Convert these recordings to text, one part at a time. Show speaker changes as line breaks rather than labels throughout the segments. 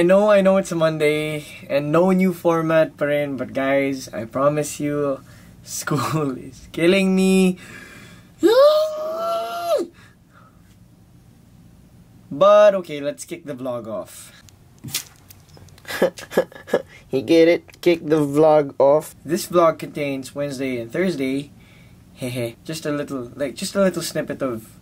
I know, I know it's a Monday and no new format pa rin, but guys, I promise you, school is killing me. But okay, let's kick the vlog off.
You get it? Kick the vlog off.
This vlog contains Wednesday and Thursday. Hehe. just a little, like, just a little snippet of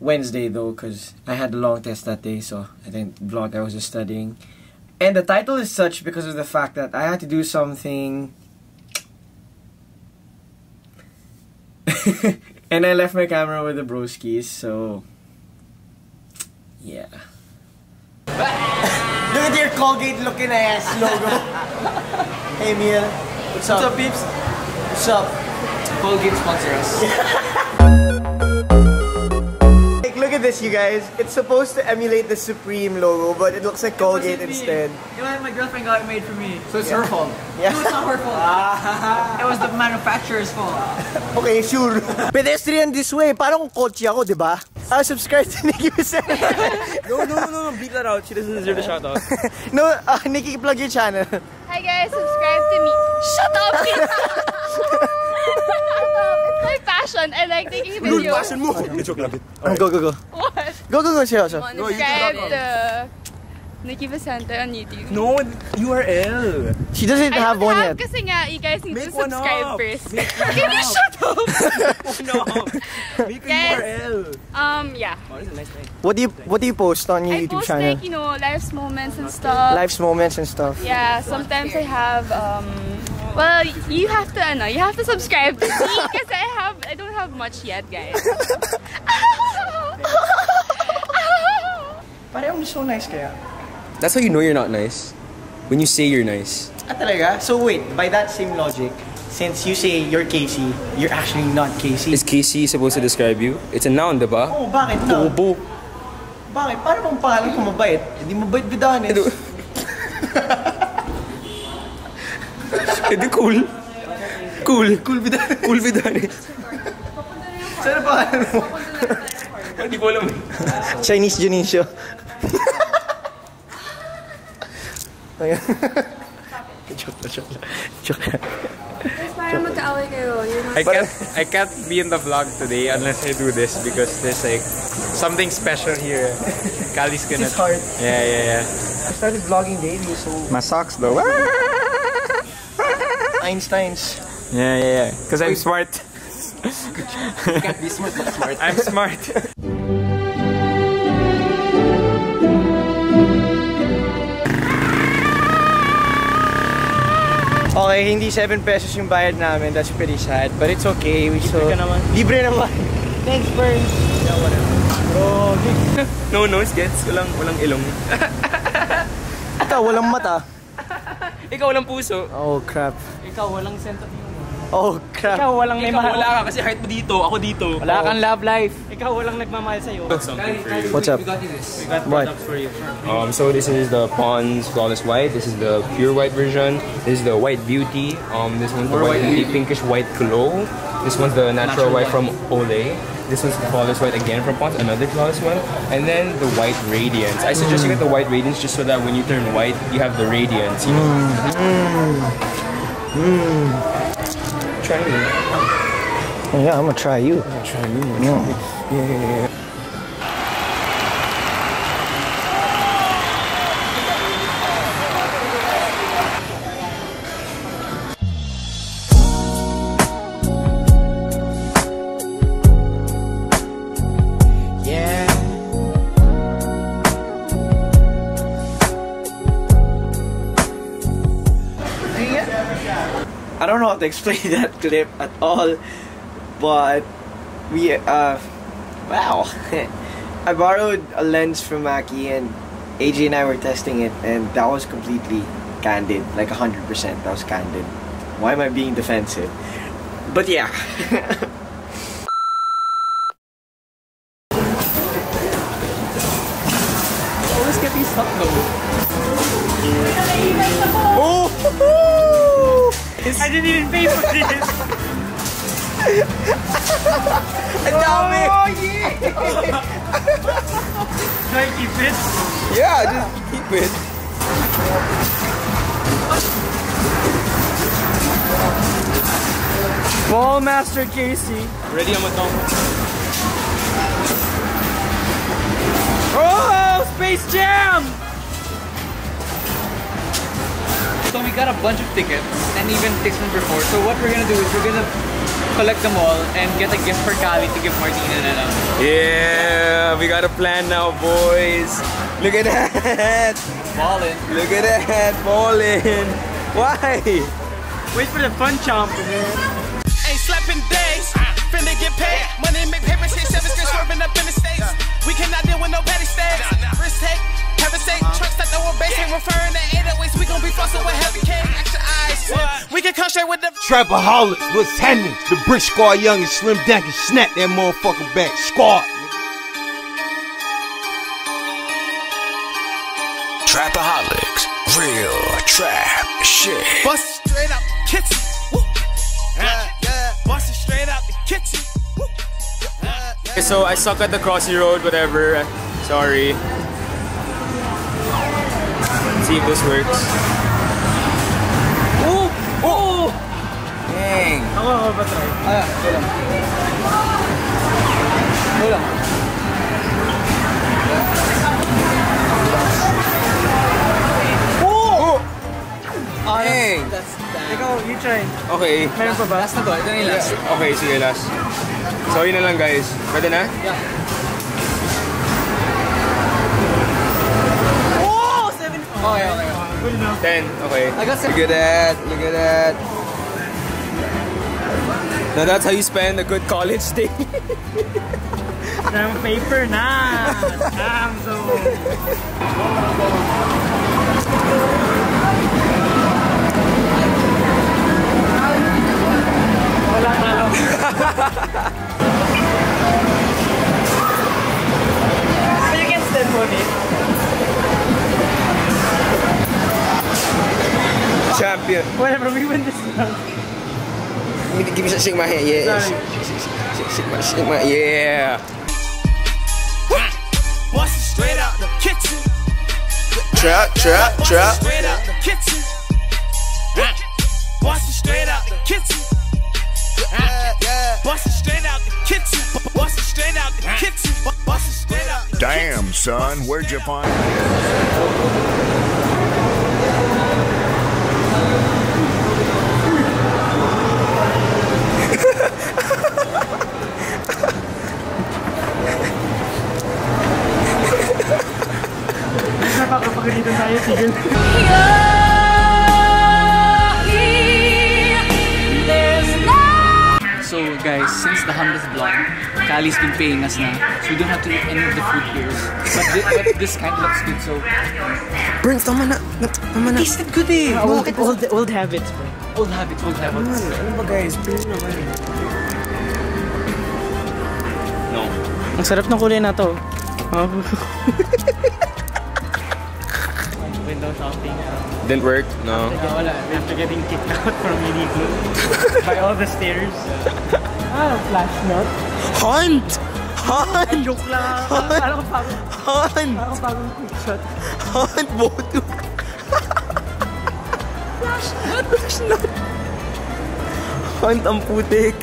Wednesday though, because I had a long test that day, so I didn't vlog. I was just studying. And the title is such because of the fact that I had to do something. and I left my camera with the broskies, so. Yeah. Look at your Colgate looking ass logo. hey, Mia. What's up?
What's up, peeps?
What's up?
Colgate sponsor us.
This, you guys. It's supposed to emulate the Supreme logo, but it looks like Colgate instead.
You know? My girlfriend got it made for me. So it's her fault.
Yeah.
No, it's not her fault. it was the manufacturer's fault.
Okay, sure. Pedestrian this way. Parang kung kotse ako, di ba? Ah, subscribe to Nikki Vicente.
No, no, no, no. Beat that out. She doesn't deserve the shout out.
no, uh, Nikki, plug your channel.
Hi guys, subscribe to me. Shut up! Shut up! It's my passion. I like taking videos.
mo. Go, go, go.
What?
Go, go, go, seryoso.
Subscribe to Nikki Vicente on YouTube.
no URL.
She doesn't
I
have
don't
one
have
yet.
kasi nga, you guys need
Make
to
one
subscribe
up.
first.
Make
Can you shut up?
Oh no. Make a
Guys.
URL.
Um, yeah.
Oh, this is a nice thing.
What do you What do you post on your
I
YouTube
post
channel?
like, you know, life's moments and stuff.
Life's moments and stuff.
Yeah, sometimes I have, um, well, you have to, ano, you have to subscribe to me because I have, I don't have much yet, guys.
Parehong so nice kaya.
That's how you know you're not nice. When you say you're nice.
Ah, talaga? So wait, by that same logic, since you say you're Casey, you're actually not Casey.
Is Casey supposed to describe you? It's a noun, diba?
oh, bakit na?
Bobo.
Bakit? Paano bang pangalan ko mabait? Hindi mabait bidanes.
Edi cool. Cool. Cool bidanes. Cool bidanes.
Saan ang pangalan mo?
Hindi ko alam.
Chinese Junicio. Joke joke. Joke na.
Parang magkaaway kayo.
I can't I can't be in the vlog today unless I do this because there's like something special here. Kali's gonna
It's hard.
Yeah, yeah, yeah.
I started vlogging daily, so
My socks though.
Einstein's.
Yeah, yeah, yeah. Because I'm smart.
You can't be smart, but smart.
I'm smart.
Okay, hindi 7 pesos yung bayad namin. That's pretty sad. But it's okay. We so,
ka naman.
Libre naman. Thanks, Bern. Bro,
No nose gets. Walang, walang ilong.
ikaw, walang mata.
Ikaw walang puso.
Oh, crap.
Ikaw, walang sense of humor.
Oh, crap.
Ikaw, walang may
Ikaw
mahal.
wala ka kasi heart mo dito. Ako dito.
Wala kang love life. Ikaw, walang nagmamahal sa'yo.
Something for you.
What's up?
We got you this. We got
What?
products for you.
Um, so this is the Pond's Flawless White. This is the pure white version. This is the White Beauty. Um, this one's the White Beauty Pinkish White Glow. This one's the Natural, White from Olay. This one's the Flawless White again from Pond's, another Flawless one. And then the White Radiance. I suggest you get the White Radiance just so that when you turn white, you have the radiance. You know? Try me.
Oh, yeah, I'm gonna try you.
Try me.
Yeah. I don't know how to explain that clip at all, but we uh wow. I borrowed a lens from Maki and AJ and I were testing it and that was completely candid, like 100% that was candid. Why am I being defensive? But yeah.
I didn't even pay for this.
Ang dami!
Oh, yeah! Do I keep it?
Yeah, just keep it.
Ball Master Casey.
Ready ang matong.
Oh, Space Jam!
So we got a bunch of tickets and even tickets from before. So what we're gonna do is we're gonna collect them all and get a gift for Kali to give Martina na lang.
Yeah, we got a plan now, boys. Look at that.
Ballin'.
Look at that. Falling. Why?
Wait for the fun chomp, man.
Ain't slapping days. Finna get paid. Money make paper chase seven straight swerving up in the states. We cannot deal with no petty states. Risk take, heaven sake, trucks that know base ain't referring to 808s. We gon' be flossing with heavy cake. Extra eyes. We can come straight with the
Trapaholics, what's happening? The Brick Squad Young and Slim Dank and snap that motherfucker back. Squad.
Trapaholics, real trap shit.
bust straight out the kitchen. Woo. Yeah, yeah. Bust it straight out the kitchen. Woo. Yeah, yeah.
Okay, so I suck at the crossy road, whatever. Sorry. See if this works.
Oh! Oh!
Dang.
Ba try? Ah, ito lang. Oh!
Dang.
Ikaw, you try.
Okay.
Meron pa ba?
Last na to. Ito na yung last.
Okay, sige, last. So, yun na lang, guys. Pwede na?
Oh!
Okay, okay.
Good enough.
10. Okay.
I got
Look at that. Look at that. Now, that's how you spend a good college day.
Ng paper na. Damn, so. Wala talo.
Champion.
Whatever, we win this round.
Give me, give me some shake my hand, yeah.
Sorry.
Shake, shake, shake, shake my, shake my, yeah.
Bust it straight out the kitchen.
Trap, trap, trap.
straight out the kitchen. Bust it straight out the kitchen.
Yeah, yeah.
Bust it straight out the kitchen. Bust it straight out the kitchen. Bust it straight out
Damn, son, where'd you find
Napakapagalitan tayo.
So guys, since the 100th vlog, Kali's been paying us now. So we don't have to eat any of the food here. But, thi- but this kind looks good, so...
Bern, tama na. Na- Tama na.
Tasted good eh!
Old, old, old habits, bro.
Old habits, old habits.
Ano ba guys? Bern naman.
No.
Ang sarap ng kulay na to. Oh.
Didn't work? No.
Wala. After getting kicked out from Uniqlo by all the stairs. ah, flash nut.
Hunt! Hunt!
Joke lang. Alam ko pagong,
Hunt!
alam ko pagong quick shot.
Hunt, boto. Flash nut. Flash nut. Hunt ang putik.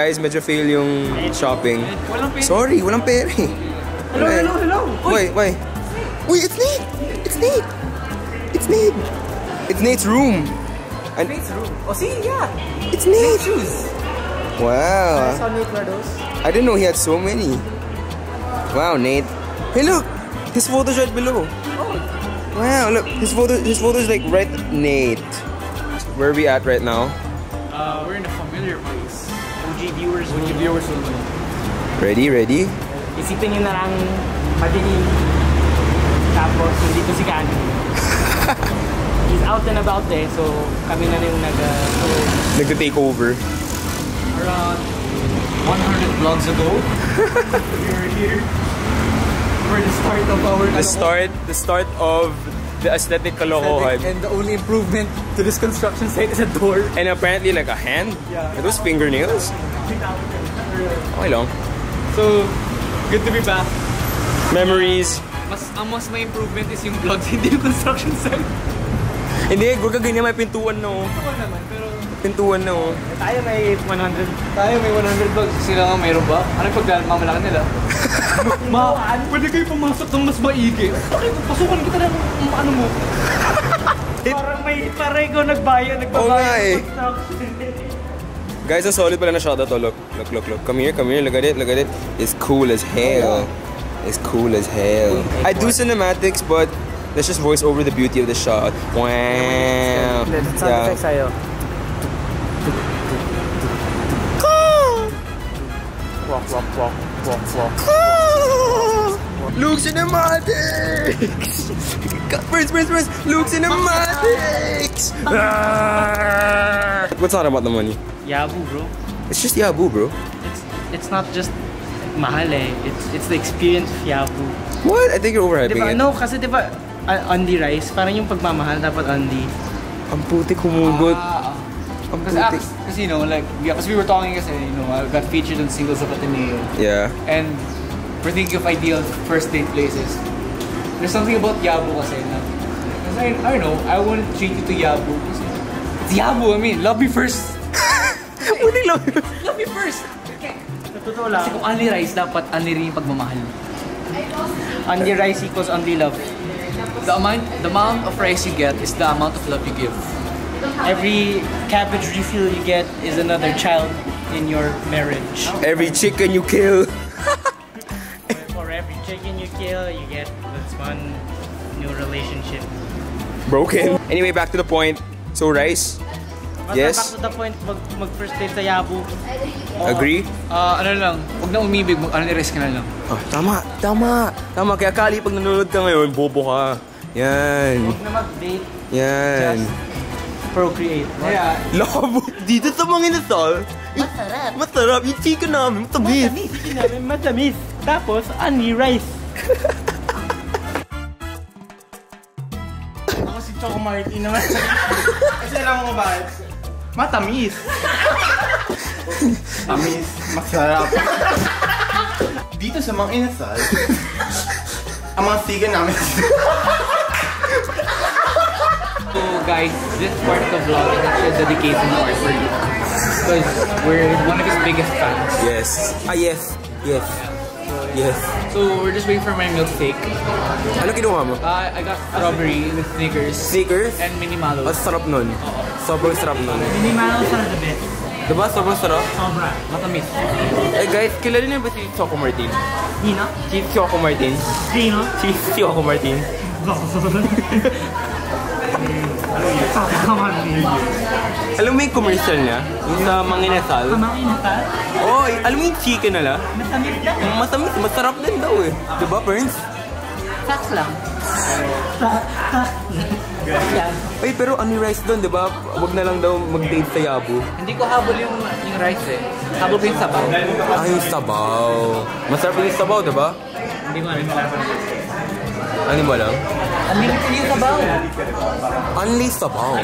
Guys, medyo fail yung shopping.
Walang pin.
Sorry, walang pera eh.
Hello, hello, hello.
Wait, wait. Wait, it's Nate! It's Nate! It's Nate! It's Nate's room! And
Nate's room. Oh, see, yeah.
it's Nate!
Shoes.
Wow.
Saw Nate Nardos.
I didn't know he had so many. Wow, Nate. Hey, look! His photo's right below. Wow, look. His photo, his photo's like right. Nate.
Where are we at right now?
Uh, we're in a familiar place.
OG viewers.
OG viewers will.
Ready, ready?
Isipin nyo na lang madilim. Tapos, nandito si Kani. He's out and about eh, so kami na yung nag... Uh, so,
Nagta-take over.
Around 100 vlogs ago, we were here. for the start of our
The start, the start of the aesthetic kalokohan.
And the only improvement to this construction site is a door.
And apparently like a hand?
Yeah.
Are those fingernails? Okay lang.
So, good to be back.
Memories.
Mas, ang mas may improvement is yung vlogs, hindi yung construction site.
Hindi, huwag ka ganyan, may pintuan na oh.
Ako naman, pero
Pintuan na oh.
tayo may 100. Tayo may 100 vlogs. Sila nga mayroon ba? Ano yung pagmamalaki nila? Ma, pwede kayo pumasok ng mas maigi. Bakit? Pasukan kita ng um, ano mo. parang may, parang ikaw nagbayo,
Oo nga eh. Guys, ang solid pala na shot to. Look, look, look, look. Come here, come here. Look at it, look at it. It's cool as hell. It's cool as hell. I do cinematics, but let's just voice over the beauty of the shot. Wow. Yeah. Luke Cinematics! Prince, Prince, Prince! Luke Cinematics! Ah! What's not about the money?
Yabu, bro.
It's just Yabu, bro.
It's it's not just mahal eh. It's it's the experience of Yabu.
What? I think you're overhyping
Diba?
it.
No, kasi diba uh, on the rice, parang yung pagmamahal dapat on the
Ang putik humugot. Ang
Kasi,
putik.
because you know, like, yeah, because we were talking kasi, you know, I got featured on Singles of Ateneo.
Yeah.
And we're thinking of ideal first date places. There's something about Yabu kasi na, kasi I, I don't know, I want to treat you to Yabu. Kasi it's Yabu, I mean, love me first.
Putik lang.
Love me first.
Sa totoo lang,
Kasi kung only rice, dapat only rin yung pagmamahal.
on the rice equals on the love.
The amount, the amount of rice you get is the amount of love you give.
Every cabbage refill you get is another child in your marriage.
Every chicken you kill.
For every chicken you kill, you get this one new relationship.
Broken. Anyway, back to the point. So, rice.
Basta
Yes.
back to the point, mag, mag first date sa Yabu.
Agree?
Ah, ano lang, huwag na umibig, mag ano rice ka na lang.
Oh, tama, tama. Tama. Kaya Kali, pag nanonood ka ngayon, bobo ka. Yan.
Huwag na mag-date,
Yan.
procreate.
Kaya,
Love. Dito sa mga inasal.
Masarap.
Masarap. Yung chicken namin, matamis.
Matamis. Sinabi, matamis. Tapos, only rice. Ako si Choco Martin naman. Kasi alam mo ba? Matamis.
Tamis, masarap. Dito sa mga inasal, ang mga siga namin.
So guys, this part of the vlog is actually part for you. Because we're one of his biggest fans.
Yes. Ah, yes. Yes. Yes.
So we're just waiting for my milkshake.
Ano kinuha mo?
Uh, I got strawberry with Snickers
Snickers?
and mini malo.
Ang sarap nun. Sobrang sarap nun.
Hindi man sa the best.
Diba? Sobrang sarap.
Sobra.
Matamis.
Eh guys, kilala niyo ba si Choco Martin?
Nino?
Si Choco Martin?
Sino?
Si Choco Martin?
On,
Alam mo yung commercial niya? Yung sa Manginasal?
Makinata?
Oo, oh, alam mo yung chicken nila?
Matamis lang.
Ang Matamis, masarap din daw eh. Diba, Prince?
Saks lang.
Ay, pero ano yung rice doon, diba? Huwag na lang daw mag-date sa Yabu.
Hindi ko habol yung, yung rice eh. Habol ko yung sabaw.
Ah, yung sabaw. Masarap yung sabaw, diba?
Hindi ko alam.
Ano mo lang?
Yung sabaw.
Only sabaw.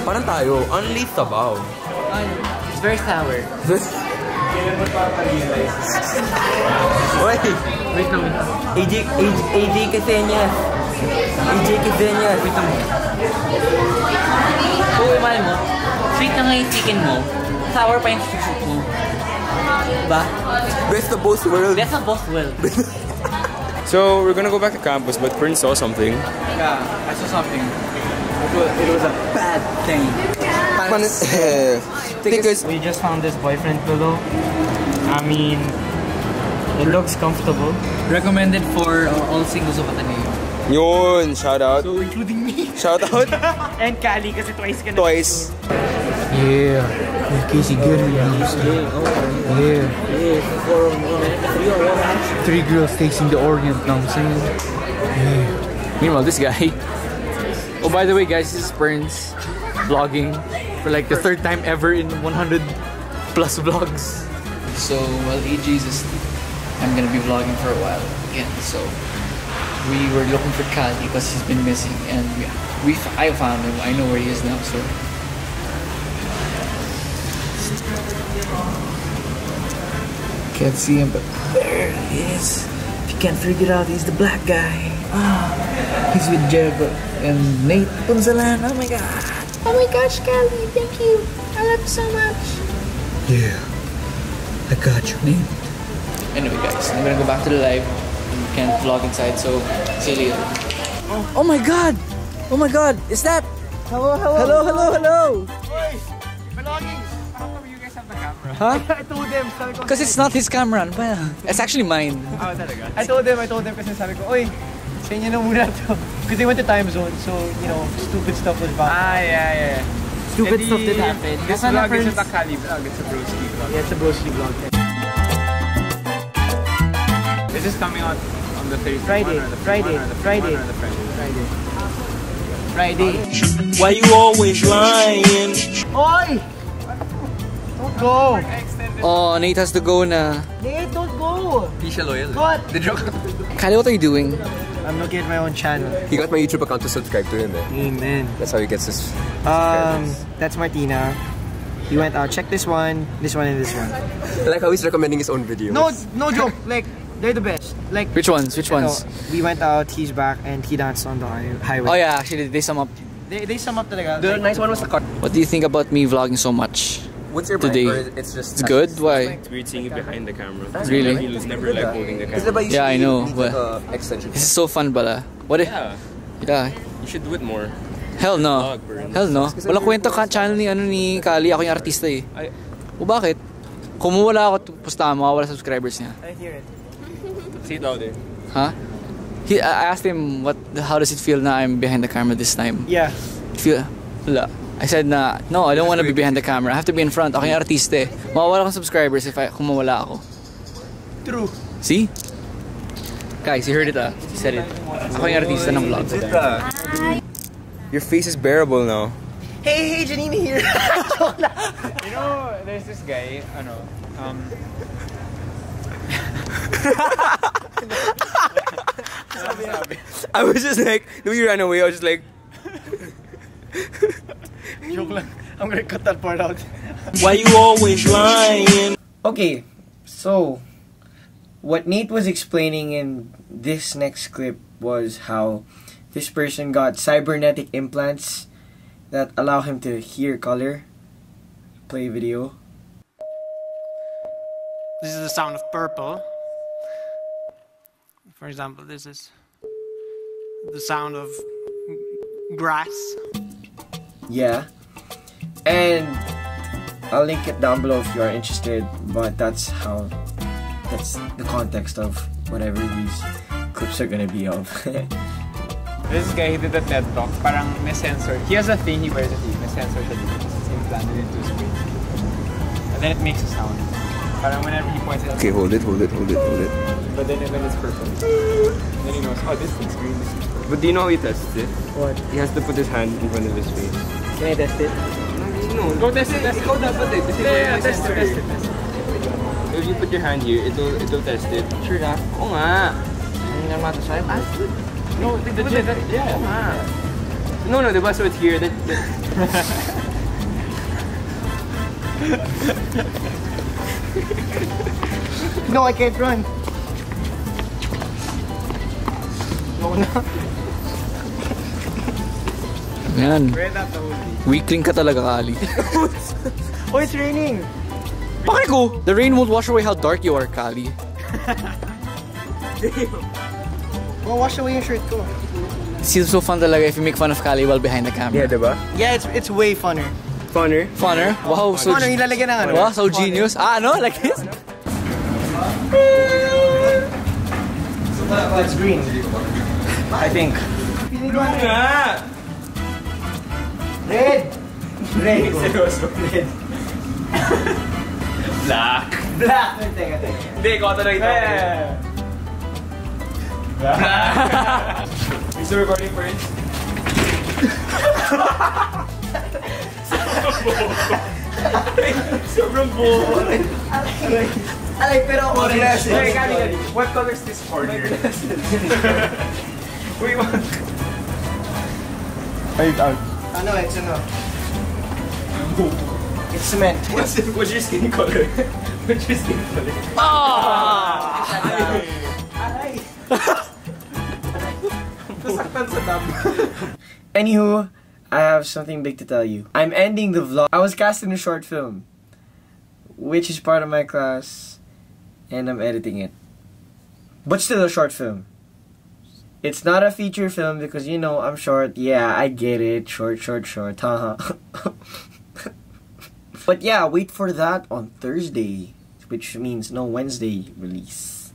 Parang tayo, only sabaw.
It's very sour.
Uy!
Wait lang.
AJ, AJ, AJ Caseñas. AJ Caseñas.
Wait lang.
So, imagine mo, sweet na nga yung chicken mo, sour pa yung soup mo. Diba?
Best of both worlds.
That's a both well.
So, we're gonna go back to campus, but Prince saw something.
Yeah, I saw something. It was, it was a bad thing.
Because
We just found this boyfriend pillow. I mean, it looks comfortable.
Recommended for uh, all singles of Ateneo.
Yun, shout out.
So, including me.
Shout out.
And Kali kasi twice ka na.
Twice.
Yeah. Casey, good news. Yeah. Three girls tasting the Orient now, I'm saying. Yeah. Meanwhile, this guy. Oh, by the way, guys, this is Bern's vlogging for like the third time ever in 100 plus vlogs. So, while AJ's asleep, I'm gonna be vlogging for a while again. So, we were looking for Kali because he's been missing, and we, we f- I found him. I know where he is now. So can't see him, but there he is. If you can't figure it out, he's the black guy. Ah, he's with Jericho and Nate Punzalan. Oh my god.
Oh my gosh, Kelly, thank you. I love you so much.
Yeah, I got you, Nate. Anyway, guys, I'm gonna go back to the live. We can't vlog inside, so see you later. Oh my god! Oh my god! Is that?
Hello, hello.
Hello, hello, hello!
Belongings.
you guys have the camera?
Huh?
I told them, sabi ko.
Because it's not his camera. ano ba? It's actually mine.
Oh, talaga?
I told them, I told them kasi sabi ko, Oy, sa inyo na muna to. Because they went to Timezone, so, you know, stupid stuff was bad.
Ah, yeah, yeah.
Stupid
Edi,
stuff did happen.
This
Baka na
vlog isn't
friends-
a Kali vlog, it's a broski vlog.
Yeah, it's a broski vlog.
This is coming out on the 31
Friday,
or the
Friday,
1 or the
Friday.
1 or the Friday.
Friday. Friday.
Why you always lying?
Oy! Don't go!
Oh, Nate has to go na.
Nate, don't go!
He's loyal.
What?
The joke.
Kali, what are you doing?
I'm looking at my own channel.
He got my YouTube account to subscribe to him. Eh.
Amen.
That's how he gets his.
Um, that's Martina. He went out, check this one, this one, and this one.
I like how he's recommending his own videos.
No, no joke. Like, they're the best. Like,
Which ones? Which
you know,
ones?
we went out, he's back, and he danced on the highway.
Oh yeah, actually, they sum up.
They, they sum up talaga.
The
Like,
nice one was the cut.
What do you think about me vlogging so much?
What's your
Today.
it's just
It's good. Why?
It's weird seeing you behind the camera.
Really?
He was never like holding the camera.
that
Yeah, I know,
Need
but-
like a extension.
This is so fun, bala. What? If,
Yeah,
yeah.
you should do it more.
Hell no. Hell no. Wala kwenta ka channel ni ano ni Kali. Ako yung artista eh.
I,
O bakit? Kung wala ako, pustahan mo, wala subscribers niya.
I hear it.
See it out there.
Huh? He, I asked him, what, how does it feel now I'm behind the camera this time?
Yeah.
Feel, wala. I said na, no, I don't want to be behind the camera. I have to be in front. Ako yung artista eh. Mawawala akong subscribers if I, kung mawala ako.
True.
See? Guys, you heard it ah. He said it. Ako yung artista ng vlog.
Your face is bearable now.
Hey, hey, Janine here.
You know, there's this guy, ano, um,
I was just like, when you ran away, I was just like,
Joke lang. I'm gonna cut that part out.
Why you always lying?
Okay, so what Nate was explaining in this next clip was how this person got cybernetic implants that allow him to hear color, play video.
This is the sound of purple. For example, this is the sound of grass.
Yeah. And I'll link it down below if you are interested, but that's how that's the context of whatever these clips are gonna be of.
this guy, he did a TED Talk, parang may sensor. He has a thing he wears it, may sensor siya dito. It's implanted into his brain. And then it makes a sound. Parang whenever he points it at
okay, hold it, hold it, hold it, hold it.
But then, then it's purple. then he knows, oh, this thing's green, this thing's purple.
But do you know how he tests it?
what?
He has to put his hand in front of his face.
Can I test it?
No,
Go test it, test it.
Ikaw dapat. Kasi
Yeah, yeah, test it, test it, test it.
If you put your hand here, it'll it'll test it.
Sure na?
Oo nga.
Hindi na matasay.
No, the legit. Yeah. Oo nga. No, no, diba? So it's here. That, that,
No, I can't run.
Yan.
Wear that the.
Weakling ka talaga, Kali.
Oh, it's raining.
Bakit ko? The rain won't wash away how dark you are, Kali.
Well, wash away your shirt ko.
It's so fun talaga if you make fun of Kali while behind the camera.
Yeah, diba?
Yeah, it's it's way funner.
Funner.
Funner? Wow, so,
Funner, ilalagyan ng ano?
wow, so genius. Ah, ano? Like this?
That's green. I think. Red! Red! Seryoso, red.
Black.
Black! Teka, teka.
Hindi, ikaw talaga ito.
Is the recording for it?
Sobrang bobo.
Alay, pero orange.
Hey, Kali, Kali, what color is this corner?
Uy, wag. Ay, out. Ano, it's ano? It's cement.
What's, what's your skin color? what's your skin color?
Ah!
Aray!
Nasaktan sa dam. Anywho, I have something big to tell you. I'm ending the vlog. I was cast in a short film, which is part of my class, and I'm editing it. But still a short film. It's not a feature film because you know I'm short. Yeah, I get it. Short, short, short. Haha. but yeah, wait for that on Thursday, which means no Wednesday release.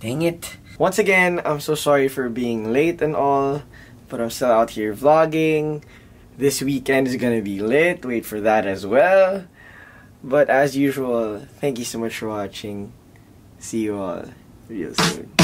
Dang it. Once again, I'm so sorry for being late and all, but I'm still out here vlogging. This weekend is gonna be lit. Wait for that as well. But as usual, thank you so much for watching. See you all real soon.